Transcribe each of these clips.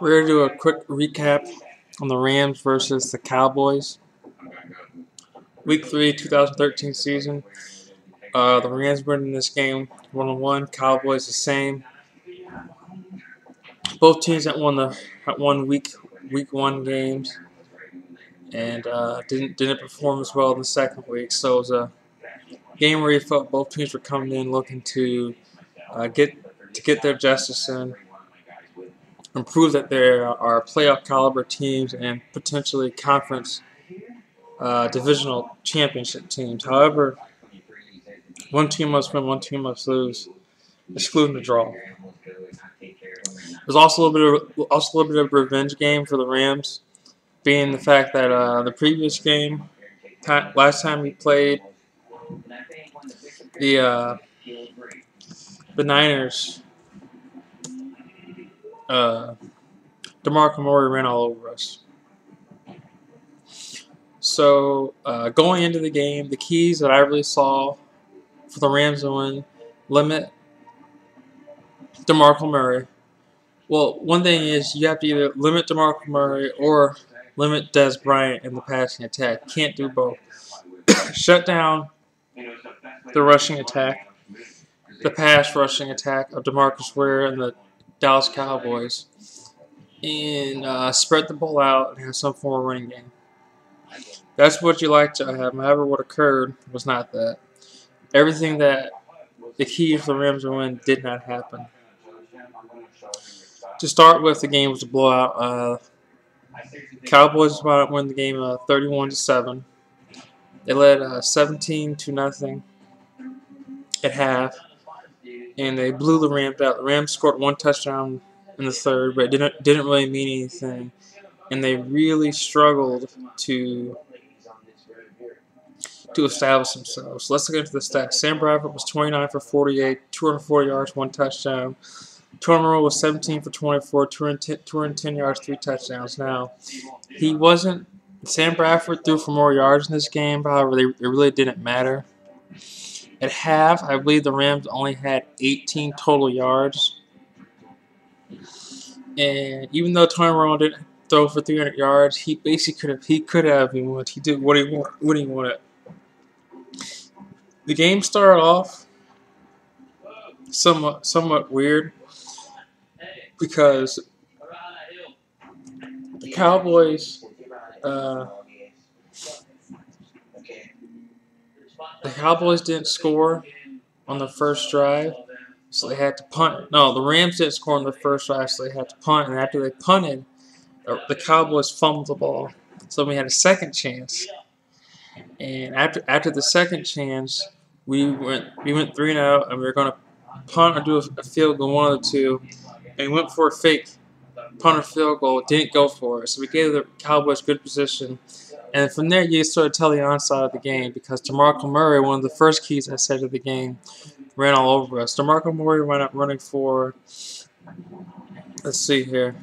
We're going to do a quick recap on the Rams versus the Cowboys. Week 3, 2013 season. Uh, the Rams were in this game 1 on 1, Cowboys the same. Both teams that won the that week week one games and uh, didn't didn't perform as well in the second week. So it was a game where you felt both teams were coming in looking to uh, get to get their justice in and prove that they are playoff caliber teams and potentially conference uh, divisional championship teams. However, one team must win, one team must lose, excluding the draw. There's also a little bit of also a little bit of revenge game for the Rams, being the fact that uh, the previous game, last time we played, the uh, the Niners uh, Murray ran all over us. So uh, going into the game, the keys that I really saw for the Rams to win, limit DeMarco Murray. Well, one thing is you have to either limit DeMarco Murray or limit Dez Bryant in the passing attack. Can't do both. Shut down the rushing attack, the pass rushing attack of DeMarcus Ware and the Dallas Cowboys and uh, spread the ball out and have some form of running game. That's what you like to have. However, what occurred was not that. Everything that the key for the Rams to win did not happen. To start with, the game was a blowout. Uh, Cowboys about to win the game uh, 31 to seven. They led uh, 17 to nothing at half and they blew the Rams out. The Rams scored one touchdown in the third, but it didn't didn't really mean anything, and they really struggled to to establish themselves. let's look into the stats. Sam Bradford was 29 for 48, 240 yards, one touchdown. Tony was 17 for 24, 210, 210 yards, three touchdowns. Now, he wasn't. Sam Bradford threw for more yards in this game, however, they, it really didn't matter. At half, I believe the Rams only had 18 total yards. And even though Tony Romo didn't throw for 300 yards, he basically could have he could have he. He did what he wanted. What he wanted. The game started off somewhat somewhat weird because the Cowboys. Uh, the Cowboys didn't score on the first drive, so they had to punt. No, the Rams didn't score on the first drive, so they had to punt. And after they punted, uh, the Cowboys fumbled the ball, so we had a second chance. And after after the second chance, we went we went three and out, and we were going to punt or do a, a field goal, one of the two. And we went for a fake punt or field goal. Didn't go for it, so we gave the Cowboys good position. And from there, you sort of tell the onside of the game because DeMarco Murray, one of the first keys I said of the game, ran all over us. DeMarco Murray went up running for, let's see here.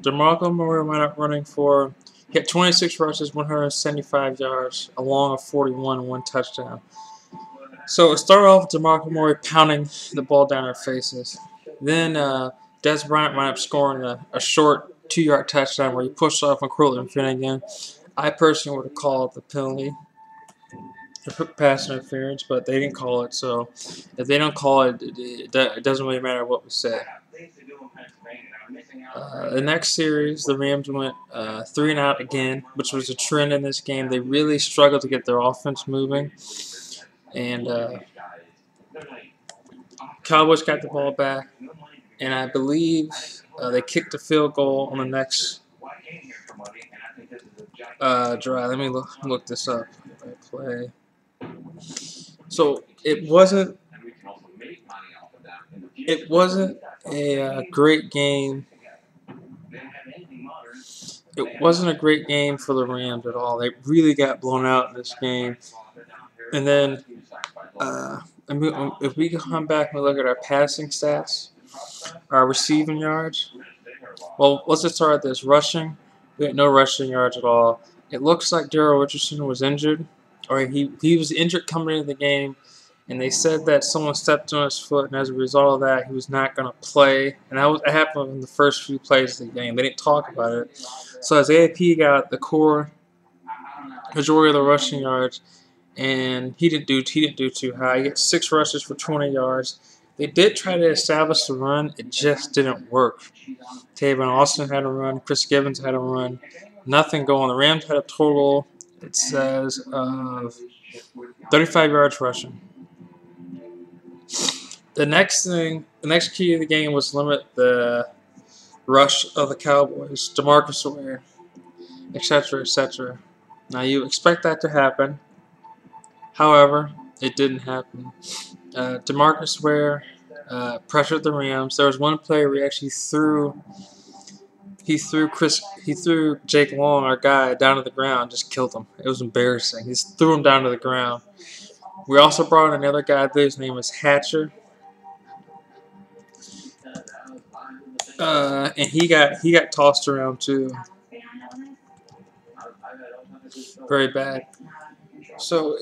DeMarco Murray went up running for, he had 26 rushes, 175 yards, along of 41, one touchdown. So it started off with DeMarco Murray pounding the ball down our faces. Then uh, Dez Bryant went up scoring a, a short two yard touchdown where he pushed off on Cortland Finnegan. I personally would have called the penalty pass interference, but they didn't call it. So if they don't call it, it, it doesn't really matter what we say. Uh, the next series, the Rams went uh, three and out again, which was a trend in this game. They really struggled to get their offense moving, and uh, Cowboys got the ball back, and I believe uh, they kicked a field goal on the next uh, drive. Let me look, look this up. Play. So it wasn't. It wasn't a uh, great game. It wasn't a great game for the Rams at all. They really got blown out in this game. And then, uh, if we come back and look at our passing stats, our receiving yards. Well, let's just start at this. Rushing, we had no rushing yards at all. It looks like Daryl Richardson was injured, or he, he was injured coming into the game, and they said that someone stepped on his foot, and as a result of that, he was not going to play. And that was happened in the first few plays of the game. They didn't talk about it. So as AP got the core majority of the rushing yards, and he didn't do he didn't do too high. He got six rushes for 20 yards. They did try to establish the run, it just didn't work. Tavon Austin had a run, Chris Givens had a run, nothing going. The Rams had a total, it says, of 35 yards rushing. The next thing, the next key of the game was limit the rush of the Cowboys, Demarcus Ware, etc., etc. Now you expect that to happen. However, it didn't happen. Uh, Demarcus Ware uh, pressured the Rams. There was one play where he actually threw he threw Chris he threw Jake Long, our guy, down to the ground, just killed him. It was embarrassing. He just threw him down to the ground. We also brought in another guy there. His name was Hatcher. Uh, and he got he got tossed around too. Very bad. So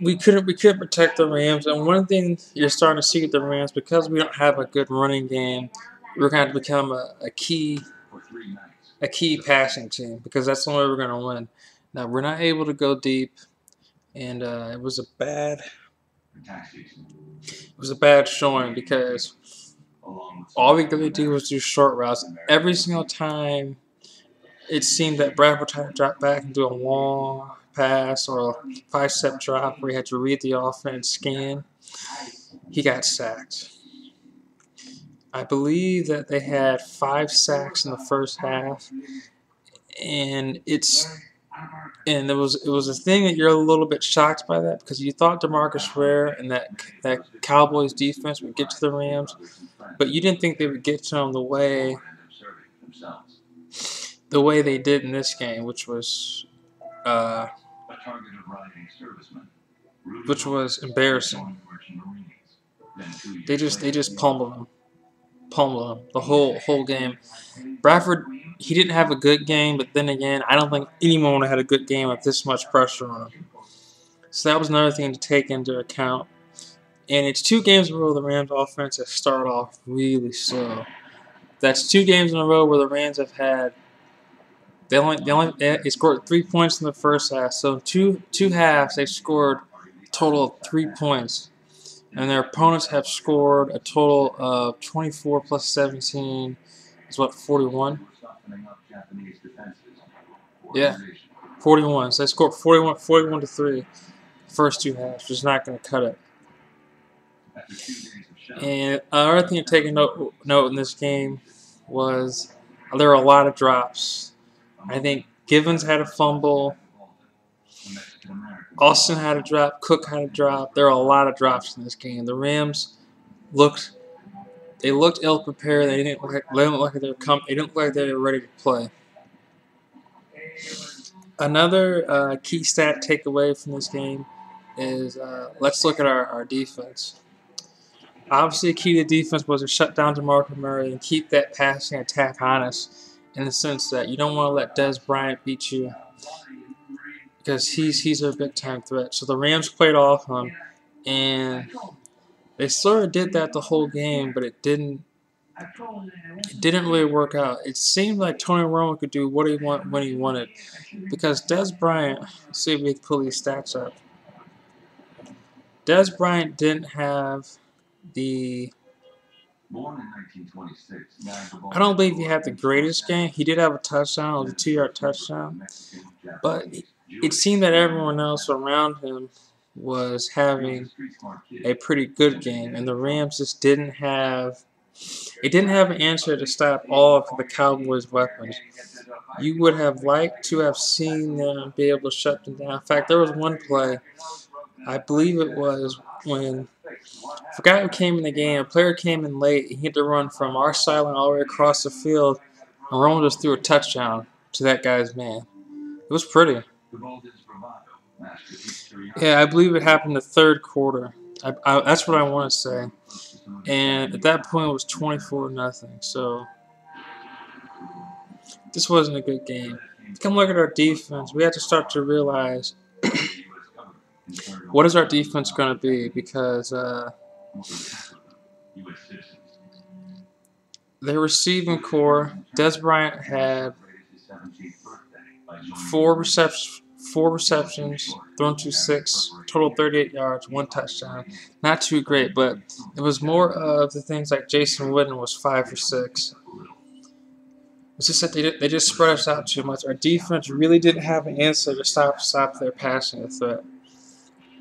we couldn't we couldn't protect the Rams, and one thing you're starting to see with the Rams because we don't have a good running game, we're going to become a, a key a key passing team because that's the only way we're going to win. Now we're not able to go deep, and uh, it was a bad it was a bad showing because all we could do was do short routes every single time. It seemed that Bradford tried to drop back and do a long pass or a five step drop where he had to read the offense, scan. He got sacked. I believe that they had five sacks in the first half, and it's and it was it was a thing that you're a little bit shocked by that because you thought Demarcus Ware and that that Cowboys defense would get to the Rams, but you didn't think they would get to them the way the way they did in this game, which was uh, which was embarrassing. They just they just pummeled him, pummeled him the whole whole game. Bradford he didn't have a good game, but then again, I don't think anyone would have had a good game with this much pressure on him. So that was another thing to take into account. And it's two games in a row the Rams offense has started off really slow. That's two games in a row where the Rams have had they only they only they scored three points in the first half. So two two halves they scored a total of three points, and their opponents have scored a total of 24 plus 17 is what 41. Yeah, 41. So they scored 41, 41 to three, first two halves, which is not going to cut it. And another thing to take note note in this game was there were a lot of drops I think Givens had a fumble. Austin had a drop. Cook had a drop. There are a lot of drops in this game. The Rams looked they looked ill prepared. They didn't look like, they didn't look like they were com- they didn't look like they were ready to play. Another uh, key stat takeaway from this game is uh, let's look at our, our defense. Obviously, key to defense was to shut down DeMarco Murray and keep that passing attack honest in the sense that you don't want to let Dez Bryant beat you because he's he's a big time threat. So the Rams played off him, and they sort of did that the whole game, but it didn't. It didn't really work out. It seemed like Tony Romo could do what he want when he wanted, because Dez Bryant. See if we pull these stats up. Dez Bryant didn't have the Born in 1926, I don't believe he had the greatest game. He did have a touchdown, a two-yard touchdown, but it seemed that everyone else around him was having a pretty good game, and the Rams just didn't have it didn't have an answer to stop all of the Cowboys' weapons. You would have liked to have seen them be able to shut them down. In fact, there was one play, I believe it was when Forgot who came in the game. A player came in late. He had to run from our sideline all the way across the field. And Romo just threw a touchdown to that guy's man. It was pretty. Yeah, I believe it happened the third quarter. I, I, that's what I want to say. And at that point, it was 24 nothing. So this wasn't a good game. Come look at our defense. We have to start to realize what is our defense going to be? Because uh, their receiving core, Dez Bryant had four receptions, four receptions, thrown to six, total 38 yards, one touchdown. Not too great, but it was more of the things like Jason Witten was five for six. It's just that they, they just spread us out too much. Our defense really didn't have an answer to stop stop their passing threat.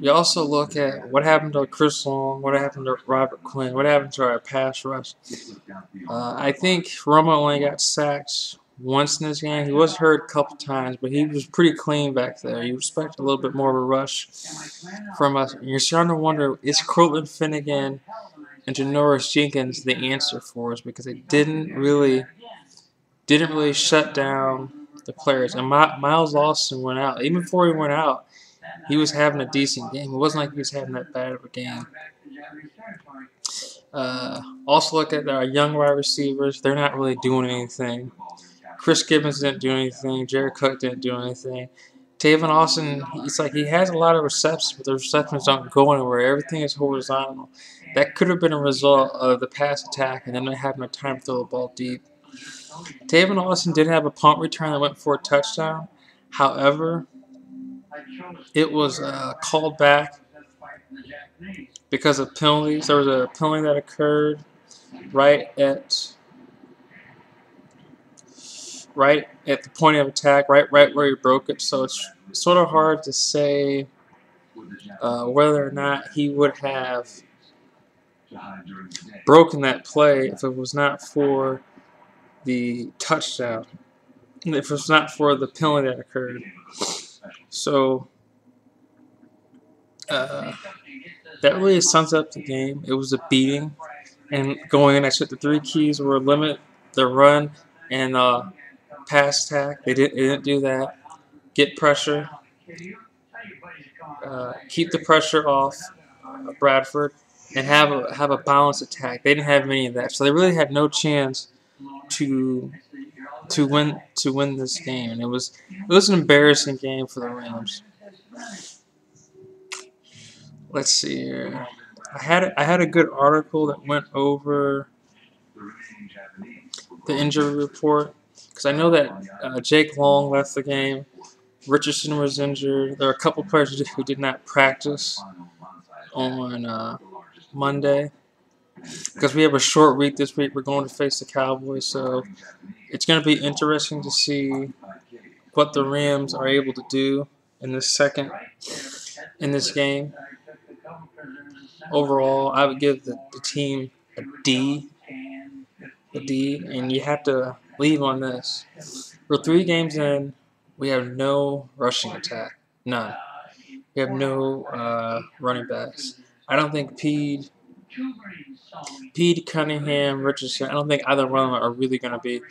You also look at what happened to Chris Long, what happened to Robert Quinn, what happened to our pass rush. Uh, I think Romo only got sacked once in this game. He was hurt a couple times, but he was pretty clean back there. You expect a little bit more of a rush from us. And you're starting to wonder, is Cortland Finnegan and Janoris Jenkins the answer for us? Because they didn't really didn't really shut down the players. And Miles Austin went out. Even before he went out, he was having a decent game. It wasn't like he was having that bad of a game. Uh, also, look at our young wide receivers. They're not really doing anything. Chris Givens didn't do anything. Jared Cook didn't do anything. Tavon Austin, it's like he has a lot of receptions, but the receptions don't go anywhere. Everything is horizontal. That could have been a result of the pass attack and then not having a time to throw the ball deep. Tavon Austin did have a punt return that went for a touchdown. However, it was uh, called back because of penalties. There was a penalty that occurred right at right at the point of attack, right right where he broke it. So it's sort of hard to say uh, whether or not he would have broken that play if it was not for the touchdown. If it was not for the penalty that occurred. So uh, that really sums up the game. It was a beating. And going in, I said the three keys were limit the run and uh, pass attack. They didn't, they didn't do that. Get pressure. Uh, keep the pressure off Bradford and have a have a balanced attack. They didn't have any of that, so they really had no chance to to win to win this game. And it was it was an embarrassing game for the Rams. Let's see here. I had I had a good article that went over the injury report because I know that uh, Jake Long left the game. Richardson was injured. There are a couple players who did not practice on uh, Monday because we have a short week this week. We're going to face the Cowboys, so it's going to be interesting to see what the Rams are able to do in this second in this game. Overall, I would give the, the team a D, a D, and you have to leave on this. We're three games in. We have no rushing attack, none. We have no uh, running backs. I don't think Pede Pete Cunningham, Richardson, I don't think either one of them are really going to be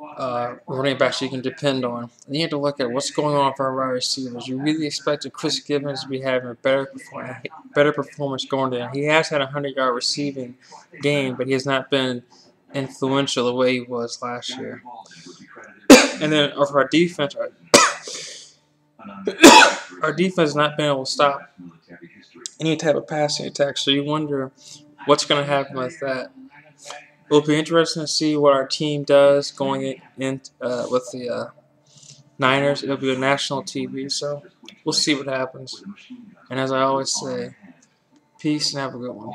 uh, running backs you can depend on. And you have to look at what's going on for our wide receivers. You really expected Chris Givens to be having a better perform- better performance going down. He has had a 100 yard receiving game, but he has not been influential the way he was last year. and then for our defense, our, our defense has not been able to stop any type of passing attack. So you wonder what's going to happen with that. It'll be interesting to see what our team does going in uh, with the uh, Niners. It'll be a national TV, so we'll see what happens. And as I always say, peace and have a good one.